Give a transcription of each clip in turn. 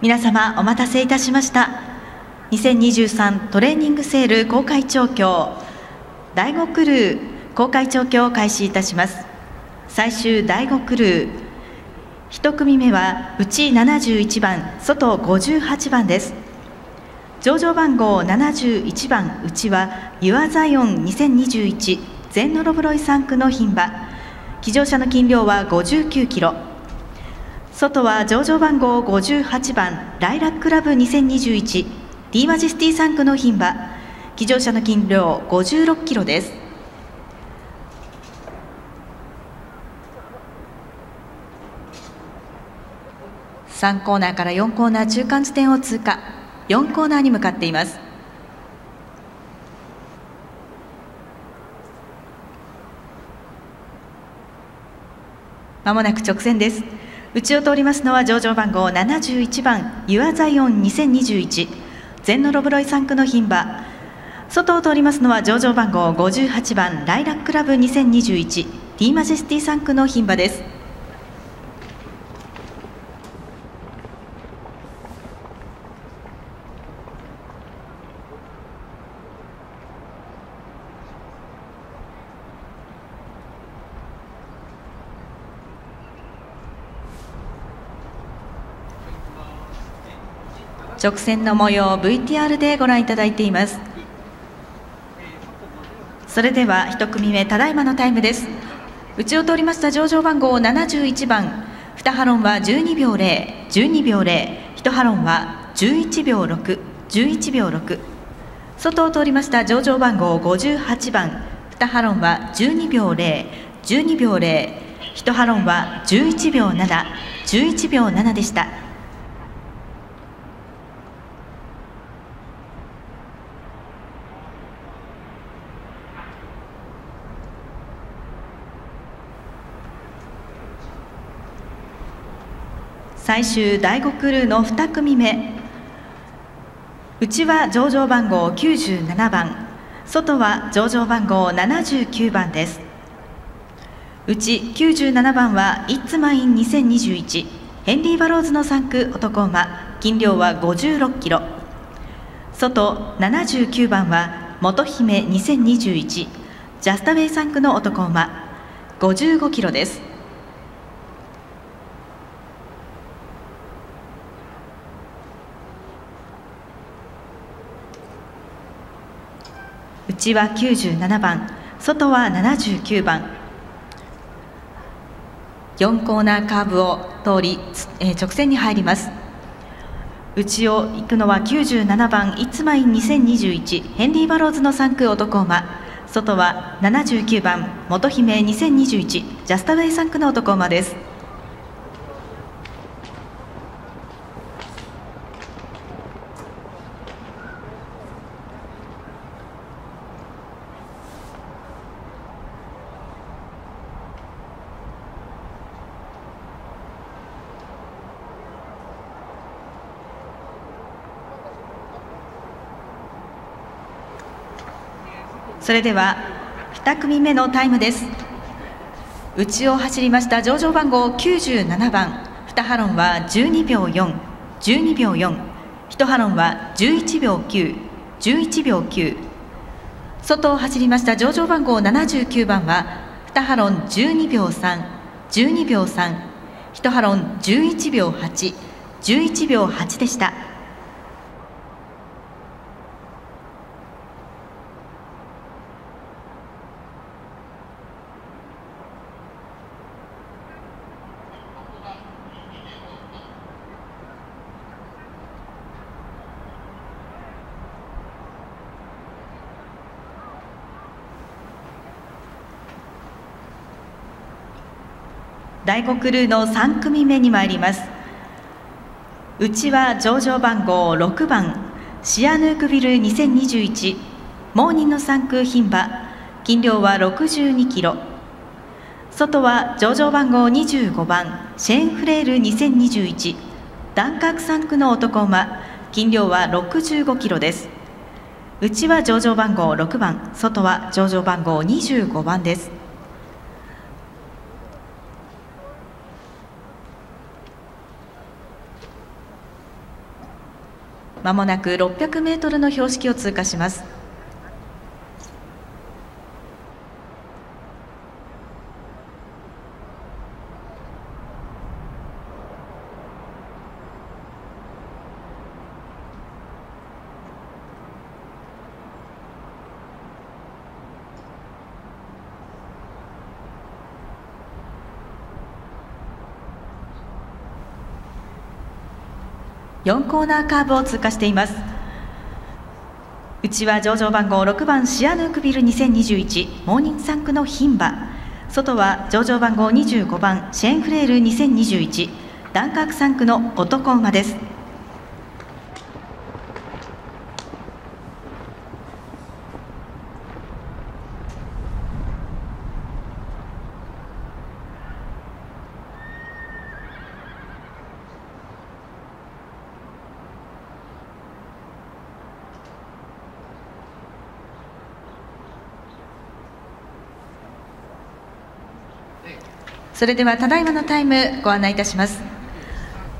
皆様お待たせいたしました。2023トレーニングセール公開調教第5クルー公開調教を開始いたします。最終第5クルー。1組目は内71番外58番です。上場番号71番内はユアザイオン2021全ノロブロイ3区の牝馬。騎乗車の斤量は59キロ。外は上場番号58番ライラックラブ 2021D マジスティ3区の牝馬騎乗車の斤量56キロです。3コーナーから4コーナー中間地点を通過4コーナーに向かっています。まもなく直線です。うちを通りますのは上場番号71番ユアザイオン2021全ノロブロイ3区の牝馬。外を通りますのは上場番号58番ライラックラブ 2021D マジェスティ3区の牝馬です。直線の模様を VTR でご覧いただいています。それでは1組目ただいまのタイムです。内を通りました上場番号71番。2ハロンは12秒012秒01ハロンは11秒611秒6外を通りました上場番号58番。2ハロンは12秒012秒01ハロンは11秒711秒7でした。最終第5クルーの2組目。内は上場番号97番。外は上場番号79番です。内97番はイッツマイン2021ヘンリー・バローズの3区男馬。斤量は56キロ。外79番は元姫2021ジャスタウェイ3区の男馬。55キロです。内は97番外は79番。4コーナーカーブを通り、えー、直線に入ります。内を行くのは97番イッツマイン2021ヘンリー・バローズの3区男馬外は79番元姫2021ジャスタウェイ3区の男馬です。れでは2組目のタイムです。内を走りました上場番号97番。2ハロンは12秒412秒41ハロンは11秒911秒9外を走りました上場番号79番は2ハロン12秒312秒31ハロン11秒811秒8でした。第5クルーの3組目に参ります。内は上場番号6番シアヌークビル2021モーニンの3区牝馬斤量は62キロ。外は上場番号25番シェーンフレール2021ダンカーク3区の男馬斤量は65キロです。内は上場番号6番外は上場番号25番です。まもなく600メートルの標識を通過します。4コーナーカーブを通過しています。内は上場番号6番シアヌークビル2021モーニングサンクの牝馬。外は上場番号25番シェーンフレール2021ダンカークサンクの男馬です。それではただいまのタイムご案内いたします。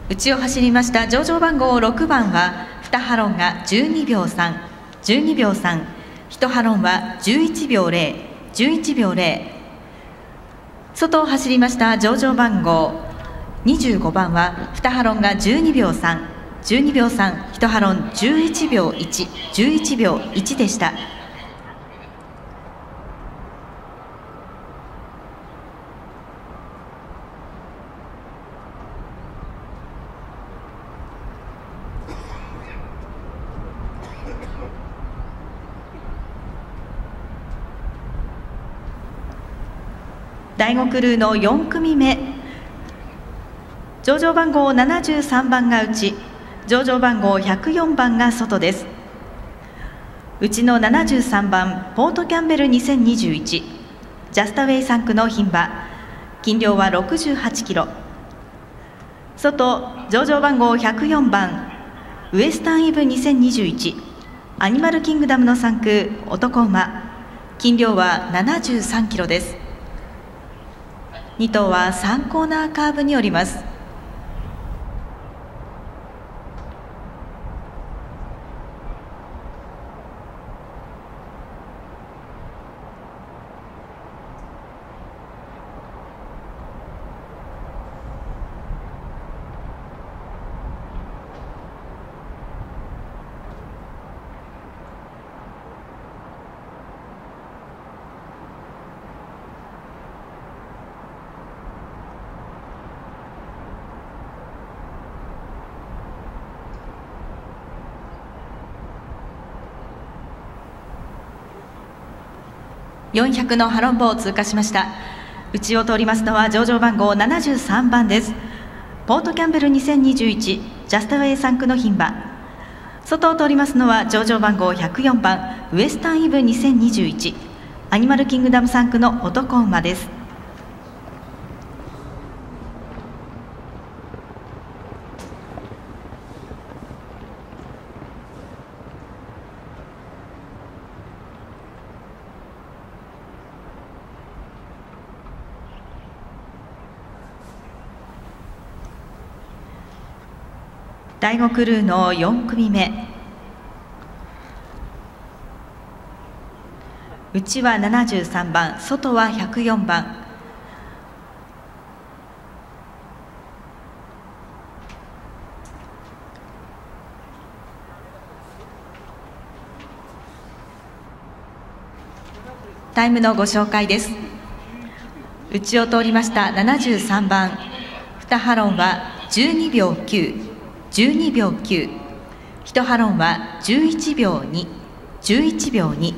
内を走りました上場番号6番は2ハロンが12秒312秒31ハロンは11秒011秒0外を走りました上場番号25番は2ハロンが12秒312秒31ハロン11秒111秒1でした。第5クルーの4組目。上場番号73番が内。上場番号104番が外です。うちの73番ポートキャンベル2021ジャスタウェイ3区の牝馬。斤量は68キロ。外上場番号104番。ウエスタンイブ2021アニマルキングダムの3区男馬。斤量は73キロです。2頭は3コーナーカーブにおります。400のハロンボを通過しました。内を通りますのは上場番号73番です。ポートキャンベル2021ジャストウェイ3区の牝馬。外を通りますのは上場番号104番ウエスタンイブ2021アニマルキングダム3区の男馬です。第5クルーの4組目。内は73番外は104番。タイムのご紹介です。内を通りました73番2ハロンは12秒9 12秒9一ハロンは11秒211秒2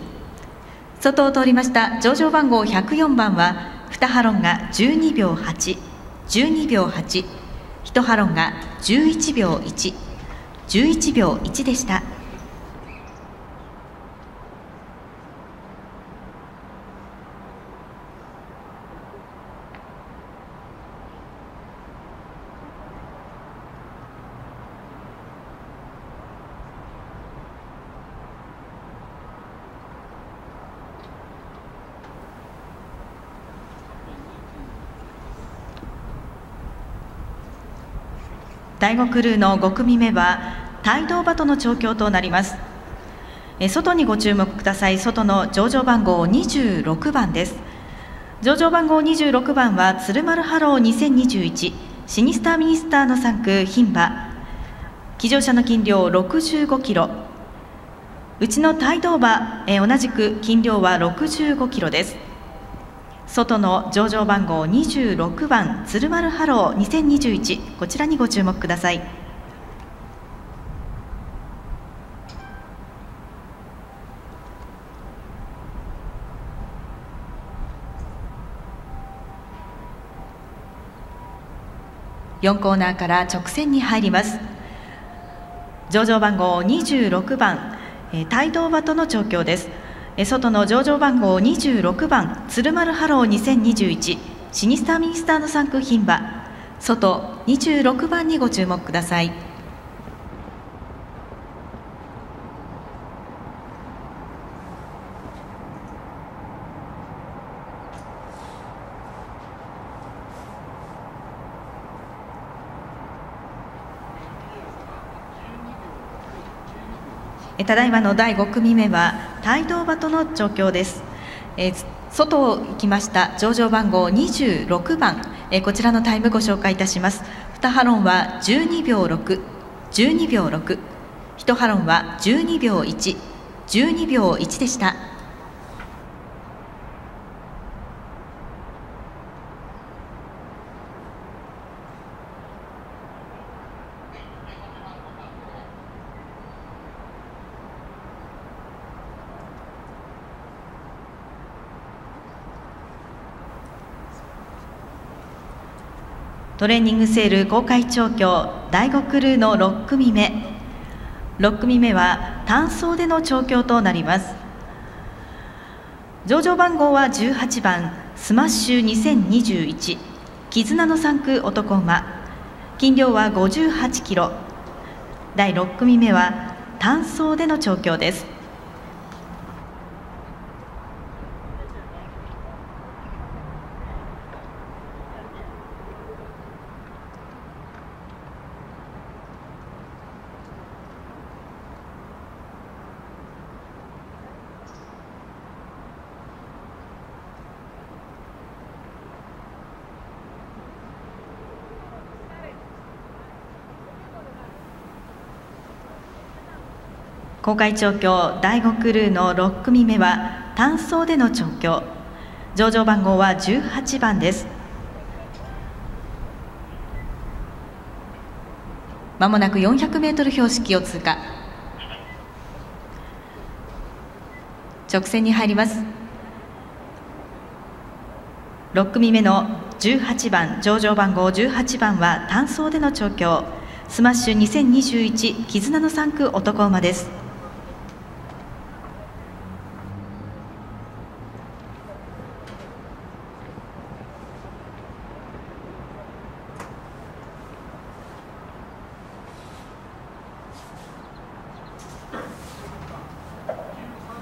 外を通りました。上場番号104番は2ハロンが12秒812秒8一ハロンが11秒111秒1でした。第5クルーの5組目は帯同馬との調教となります。外にご注目ください。外の上場番号26番です。上場番号26番はツルマルハロー2021シニスターミニスターの産駒牝馬。騎乗車の斤量65キロ。うちの帯同馬、え同じく斤量は65キロです。外の上場番号26番ツルマルハロー2021こちらにご注目ください。4コーナーから直線に入ります。上場番号26番帯同馬との調教です。外の上場番号26番ツルマルハロー2021シニスターミニスターの産駒牝馬。外26番にご注目ください。ただいまの第5組目は帯同馬との状況です、えー、外を行きました上場番号26番、えー、こちらのタイムご紹介いたします。2ハロンは12秒612秒61ハロンは12秒112秒1でした。トレーニングセール公開調教第5クルーの6組目。6組目は単走での調教となります。上場番号は18番スマッシュ2021キズナの産駒牡馬。斤量は58キロ。第6組目は単走での調教です。公開調教第5クルーの6組目は単走での調教。上場番号は18番です。まもなく 400m 標識を通過。直線に入ります。6組目の18番上場番号18番は単走での調教。スマッシュ2021絆の3区男馬です。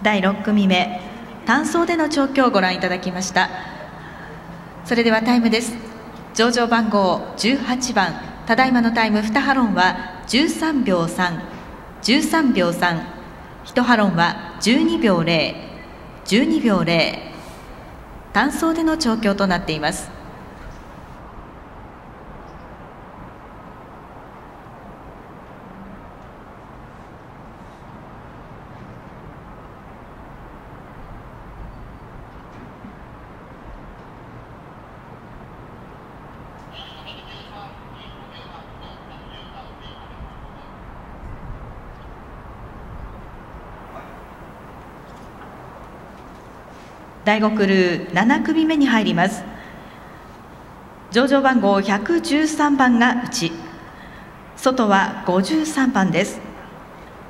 第6組目単走での調教をご覧いただきました。それではタイムです。上場番号18番。ただいまのタイム2ハロンは13秒313秒31ハロンは12秒012秒0単走での調教となっています。第5クルー7組目に入ります。上場番号113番が内。外は53番です。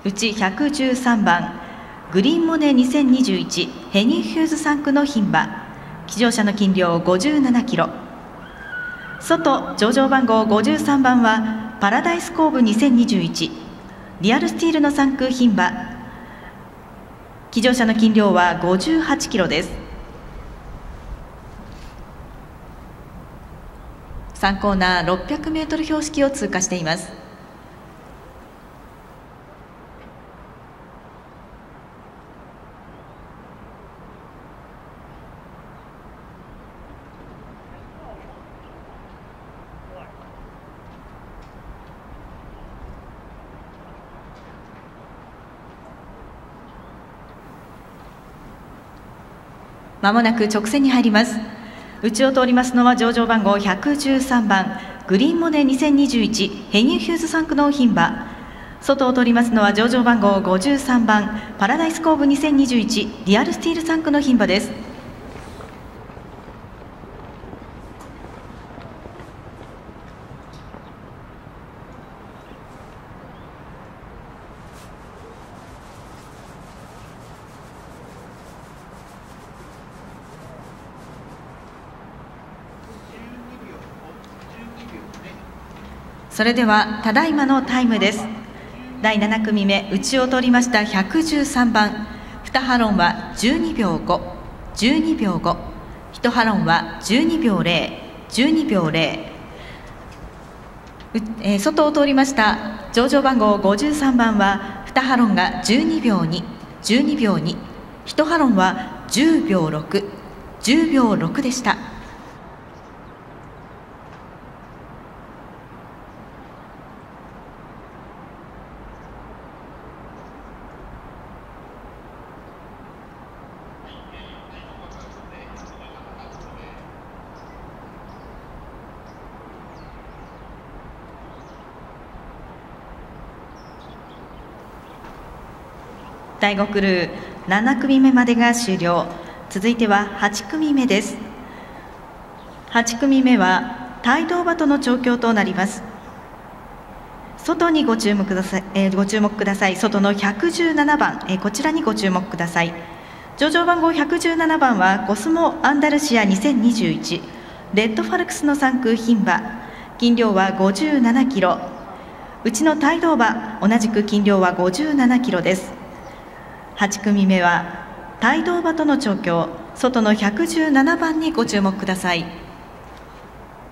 内113番グリーンモネ2021ヘニー・ヒューズ3区の牝馬。騎乗車の斤量57キロ。外上場番号53番はパラダイスコーブ2021リアルスティールの3区牝馬。騎乗車の斤量は58キロです。3コーナー 600m 標識を通過していますまもなく直線に入ります。内を通りますのは上場番号113番グリーンモネ2021ヘニューヒューズ産区納品馬。外を通りますのは上場番号53番パラダイスコーブ2021リアルスティール産区の牝馬です。それではただいまのタイムです。第7組目内を取りました113番。2ハロンは12秒512秒51ハロンは12秒012秒0えー、外を通りました上場番号53番は2ハロンが12秒212秒21ハロンは10秒610秒6でした。第5クルー7組目までが終了。続いては8組目です。8組目は帯同馬との調教となります。外にご注目ください、えー、ご注目ください。外の117番、えー、こちらにご注目ください。上場番号117番はコスモアンダルシア2021レッドファルクスの3空牝馬。斤量は57キロ。うちの帯同馬同じく斤量は57キロです。8組目は帯同馬との調教外の117番にご注目ください。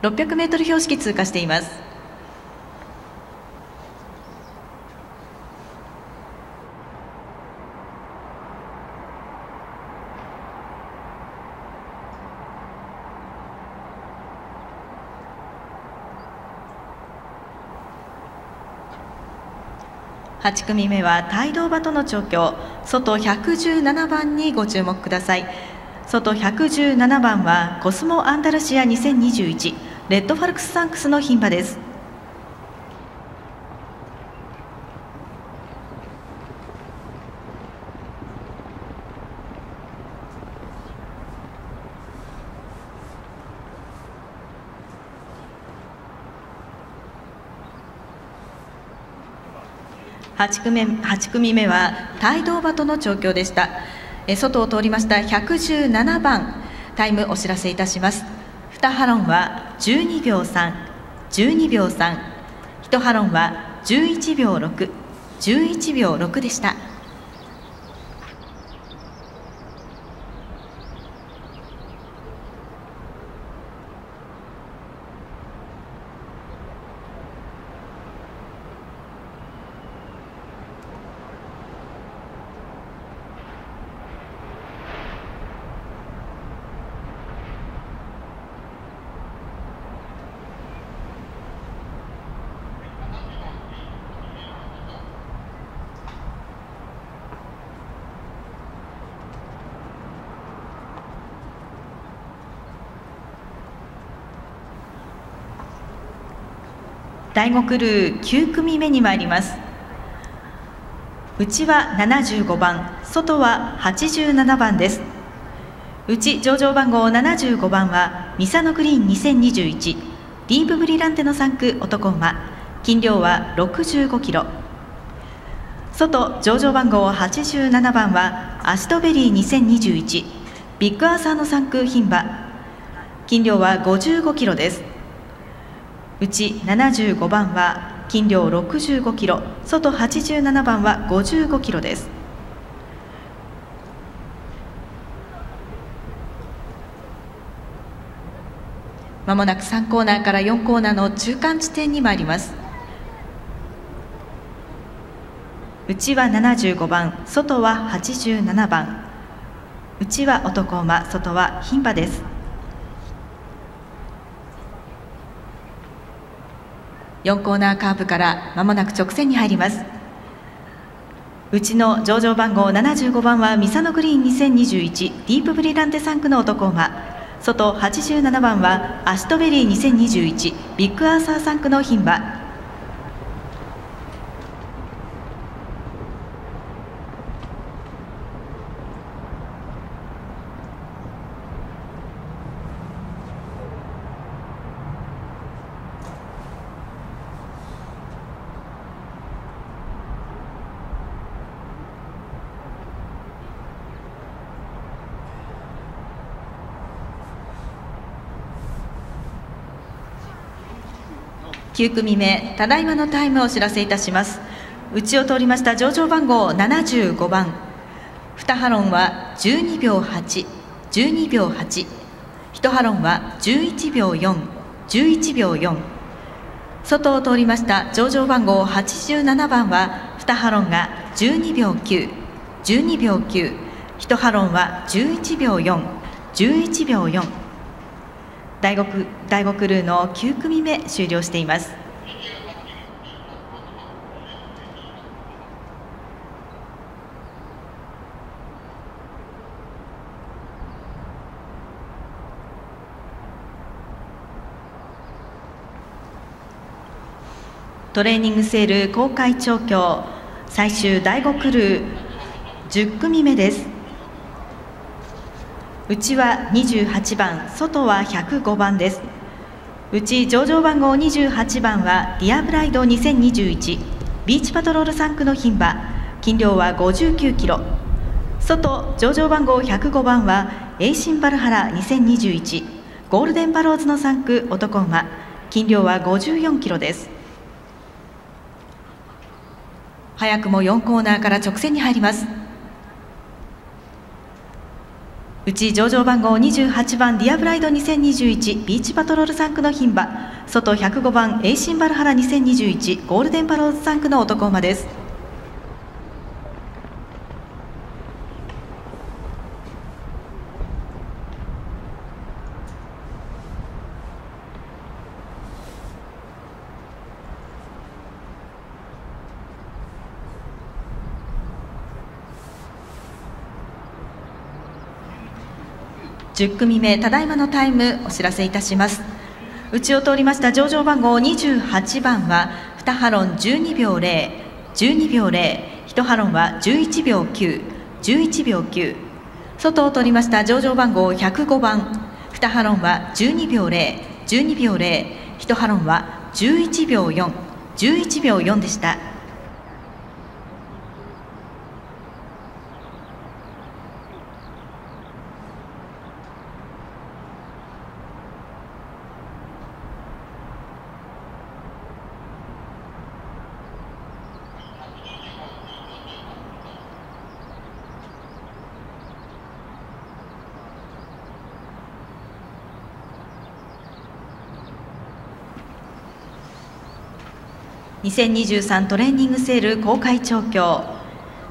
600m 標識通過しています。8組目は帯同馬との調教。外117番にご注目ください。外117番はコスモアンダルシア2021レッドファルクスサンクスの牝馬です。8組目 ,8 組目は帯同馬との調教でした。え外を通りました117番タイムお知らせいたします。2ハロンは12秒312秒31ハロンは11秒611秒6でした。第5クルー9組目に参ります。内は75番外は87番です。内上場番号75番はミサノグリーン2021ディープブリランテの産駒牡馬。斤量は65キロ。外上場番号87番はアシトベリー2021ビッグアーサーの産駒牝馬。斤量は55キロです。うち75番は斤量65キロ外87番は55キロです。まもなく3コーナーから4コーナーの中間地点に参ります。内は75番外は87番。内は牡馬外は牝馬です。4コーナーカーブからまもなく直線に入ります。うちの上場番号75番はミサノグリーン2021ディープブリランテ産駒の牡馬。外87番はアシトベリー2021ビッグアーサー産駒の牝馬。9組目ただいまのタイムをお知らせいたします。内を通りました上場番号75番。2ハロンは12秒812秒8 1ハロンは11秒411秒4外を通りました上場番号87番は2ハロンが12秒912秒91ハロンは11秒411秒4第 5, 第5クルーの9組目終了しています。トレーニングセール公開調教最終第5クルー10組目です。内は28番外は105番です。内上場番号28番はディアブライド2021ビーチパトロール3区の牝馬斤量は59キロ。外上場番号105番はエイシンバルハラ2021ゴールデンバローズの3区男馬斤量は54キロです。早くも4コーナーから直線に入ります。うち上場番号28番ディアブライド2021ビーチパトロール3区の牝馬。外105番エイシンバルハラ2021ゴールデンバローズ3区の男馬です。10組目ただいまのタイムお知らせいたします。内を通りました上場番号28番は2ハロン12秒012秒01ハロンは11秒911秒9外を通りました上場番号105番2ハロンは12秒012秒01ハロンは11秒411秒4でした。2023トレーニングセール公開調教。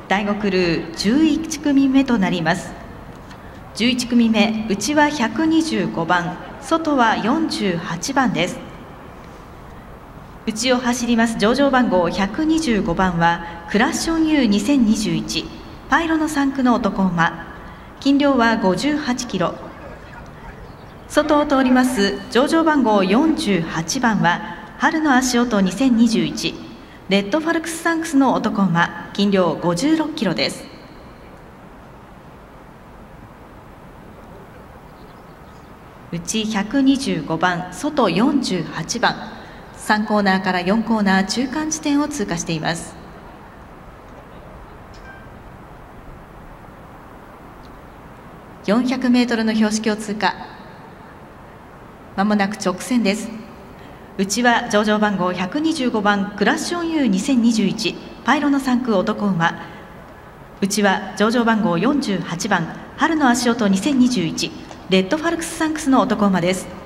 第5クルー11組目となります。11組目内は125番外は48番です。内を走ります上場番号125番はクラッション U2021 パイロの3区の男馬。斤量は58キロ。外を通ります上場番号48番は春の足音2021レッドファルクスサンクスの男馬斤量56キロです。内125番外48番。3コーナーから4コーナー中間地点を通過しています。400メートルの標識を通過。まもなく直線です。うちは上場番号125番クラッシュオン U2021 パイロの3区男馬。うちは上場番号48番春の足音2021レッドファルクスサンクスの男馬です。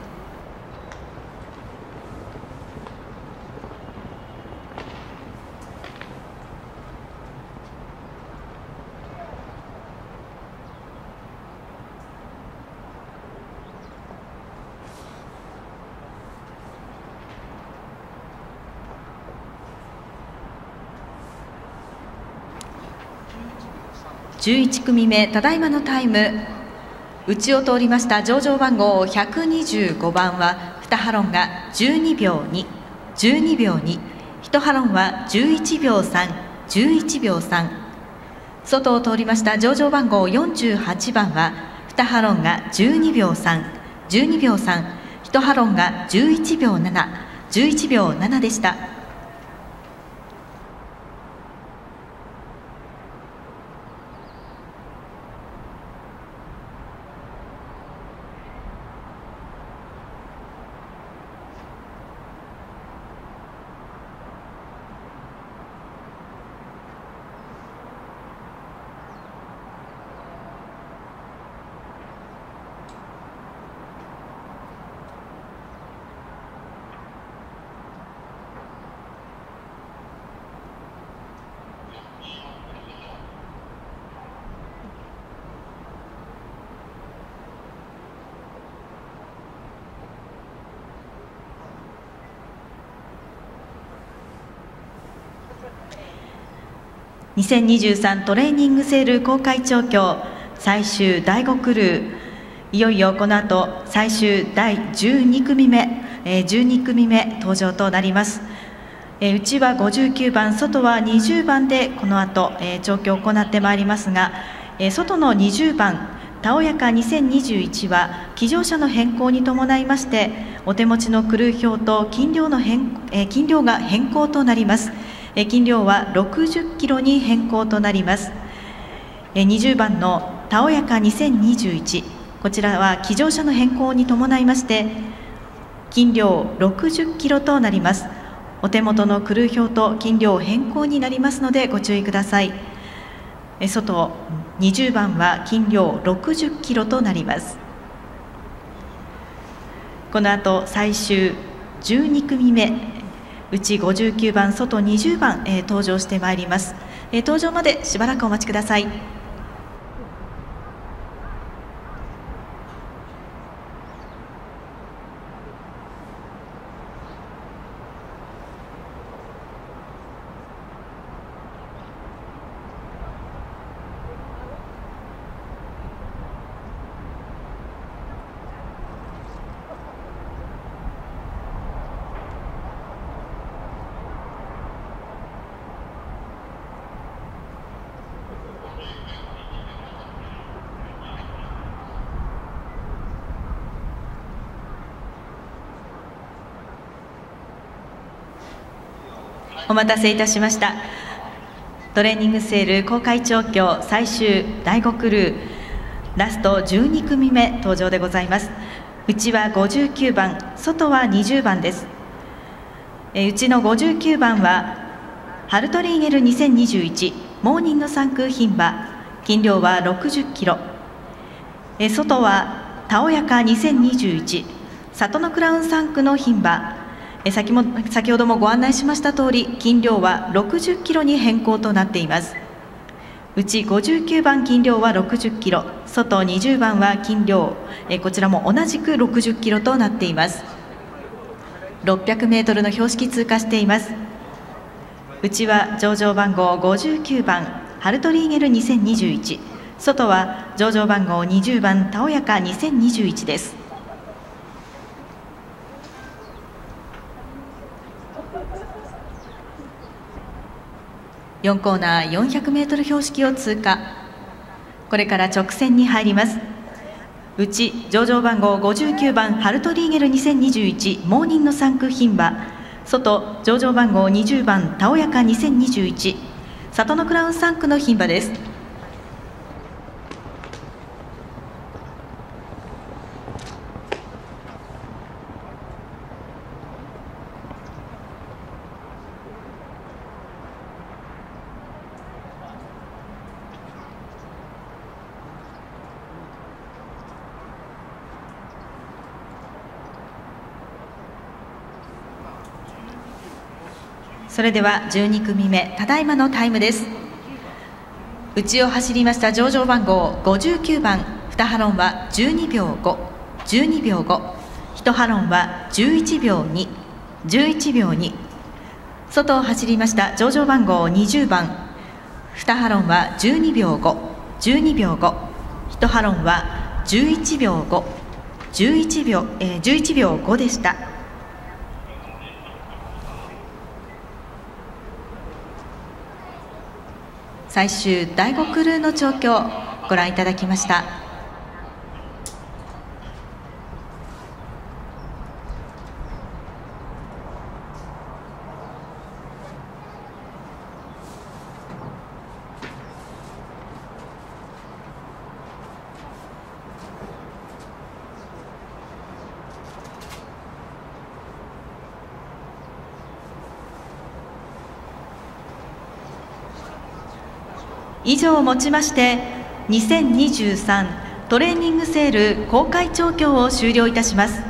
11組目ただいまのタイム内を通りました上場番号125番は2ハロンが12秒212秒21ハロンは11秒311秒3外を通りました上場番号48番は2ハロンが12秒312秒31ハロンが11秒711秒7でした。2023トレーニングセール公開調教最終第5クルー。いよいよこの後最終第12組目、えー、12組目登場となります、えー、内は59番外は20番でこの後、えー、調教を行ってまいりますが、えー、外の20番たおやか2021は騎乗車の変更に伴いましてお手持ちのクルー表と斤量の変、えー、斤量が変更となります。斤量は60キロに変更となります。20番のたおやか2021こちらは騎乗車の変更に伴いまして斤量60キロとなります。お手元のクルー表と斤量変更になりますのでご注意ください。外20番は斤量60キロとなります。この後最終12組目。うち59番外20番、えー、登場してまいります、えー、登場までしばらくお待ちください。お待たせいたしました。トレーニングセール公開調教最終第5クルーラスト12組目登場でございます。内は59番外は20番です。え内の59番はハルトリーゲル2021モーニング三空牝馬斤量は60キロ。え外はたおやか2021里のクラウン3区の牝馬先も先ほどもご案内しました通り斤量は60キロに変更となっています。うち59番斤量は60キロ外20番は斤量えこちらも同じく60キロとなっています。600メートルの標識通過しています。うちは上場番号59番ハルトリーゲル2021外は上場番号20番たおやか2021です。4コーナー 400m 標識を通過。これから直線に入ります。うち上場番号59番ハルトリーゲル2021モーニング3区牝馬。外上場番号20番たおやか2021里のクラウン3区の牝馬です。それでは12組目ただいまのタイムです。内を走りました上場番号59番。2ハロンは12秒512秒51ハロンは11秒211秒2外を走りました上場番号20番。2ハロンは12秒512秒51ハロンは11秒5 11秒,、えー、11秒5でした。最終第5クルーの調教ご覧いただきました。以上をもちまして2023トレーニングセール公開調教を終了いたします。